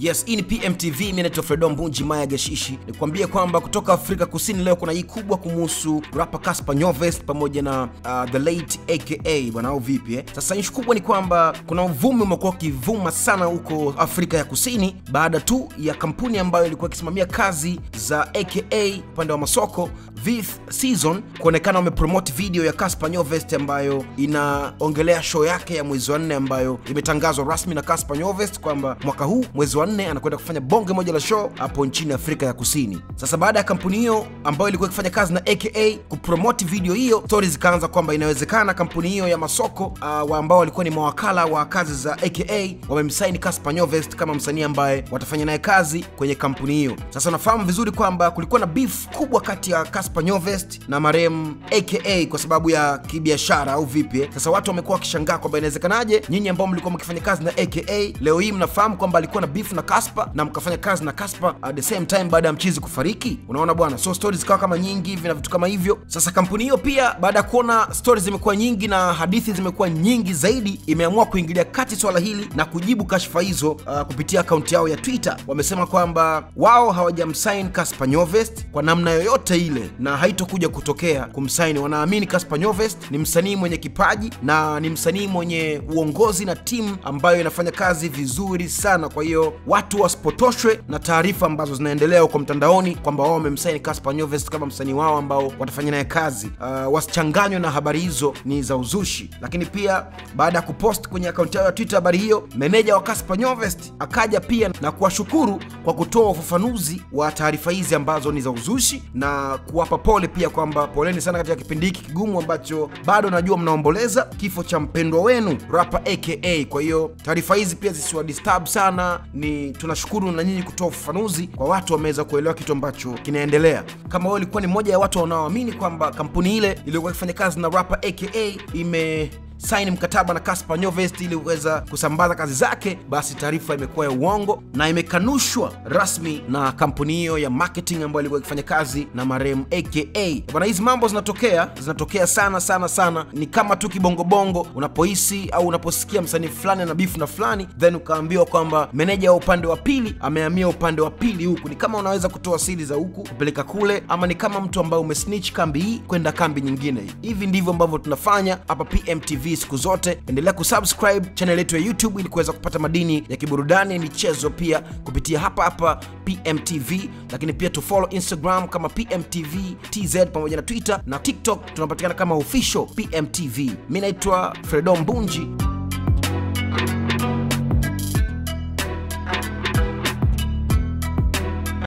Yes, hii ni PMTV. Mimi naitwa Fredo Mbunji Maya Gashishi. Nikwambie kwamba kutoka Afrika Kusini leo kuna hii kubwa kumuhusu rapa Casper Nyovest pamoja na uh, the late aka bwana au vipi eh? Sasa ishu kubwa ni kwamba kuna uvumi umekuwa ukivuma sana huko Afrika ya Kusini baada tu ya kampuni ambayo ilikuwa ikisimamia kazi za aka upande wa masoko Vith Season kuonekana wamepromote video ya Casper Nyovest ambayo inaongelea show yake ya mwezi wa nne ambayo imetangazwa rasmi na Casper Nyovest kwamba mwaka huu mwezi wa nne anakwenda kufanya bonge moja la show hapo nchini Afrika ya Kusini. Sasa baada ya kampuni hiyo ambayo ilikuwa ikifanya kazi na aka kupromote video hiyo, stori zikaanza kwamba inawezekana kampuni hiyo ya masoko uh, wa ambao walikuwa ni mawakala wa kazi za aka wamemsaini Casper Nyovest kama msanii ambaye watafanya naye kazi kwenye kampuni hiyo. Sasa unafahamu vizuri kwamba kulikuwa na beef kubwa kati ya Casper Nyovest na marehemu aka kwa sababu ya kibiashara au vipi? eh? Sasa watu wamekuwa wakishangaa kwamba inawezekanaje nyinyi ambao mlikuwa mkifanya kazi na aka leo hii mnafahamu kwamba alikuwa na beef na Casper na mkafanya kazi na Casper at the same time baada ya mchizi kufariki. Unaona bwana, so stories zikawa kama nyingi hivi na vitu kama hivyo. Sasa kampuni hiyo pia baada ya kuona stori zimekuwa nyingi na hadithi zimekuwa nyingi zaidi, imeamua kuingilia kati swala hili na kujibu kashfa hizo uh, kupitia akaunti yao ya Twitter. Wamesema kwamba wao hawajamsain Kaspa Nyovest kwa namna yoyote ile na haitokuja kutokea kumsaini. Wanaamini Kaspa Nyovest ni msanii mwenye kipaji na ni msanii mwenye uongozi na timu ambayo inafanya kazi vizuri sana. Kwa hiyo watu wasipotoshwe na taarifa ambazo zinaendelea huko mtandaoni kwamba wao wamemsaini Kaspa Nyovest kama msanii wao ambao watafanya naye kazi. Uh, wasichanganywe na habari hizo, ni za uzushi. Lakini pia baada ya kupost kwenye akaunti yao ya Twitter habari hiyo, meneja wa Casper Nyovest akaja pia na kuwashukuru kwa kutoa ufafanuzi wa taarifa hizi ambazo ni za uzushi na kuwapa pole pia kwamba poleni sana katika kipindi hiki kigumu ambacho bado najua mnaomboleza kifo cha mpendwa wenu rapa aka. Kwa hiyo taarifa hizi pia zisiwa disturb sana, ni tunashukuru na nyinyi kutoa ufafanuzi kwa watu wameweza kuelewa kitu ambacho kinaendelea. Kama wewe ulikuwa ni mmoja ya watu wanaoamini kwamba kampuni ile iliyokuwa ikifanya kazi na rapa aka ime saini mkataba na Kaspa Nyovest ili kuweza kusambaza kazi zake, basi taarifa imekuwa ya uongo na imekanushwa rasmi na kampuni hiyo ya marketing ambayo ilikuwa ikifanya kazi na marehemu aka. Bwana, hizi mambo zinatokea zinatokea sana sana sana, ni kama tu kibongobongo, unapohisi au unaposikia msanii fulani na bifu na fulani, then ukaambiwa kwamba meneja wa upande wa pili amehamia upande wa pili huku. Ni kama unaweza kutoa siri za huku kupeleka kule, ama ni kama mtu ambaye umesnitch kambi hii kwenda kambi nyingine. Hivi ndivyo ambavyo tunafanya hapa PMTV siku zote. Endelea kusubscribe channel yetu ya YouTube ili kuweza kupata madini ya kiburudani, michezo pia kupitia hapa hapa PMTV, lakini pia tufollow Instagram kama PMTV TZ pamoja na Twitter na TikTok tunapatikana kama official PMTV. Mimi naitwa Fredo Mbunji.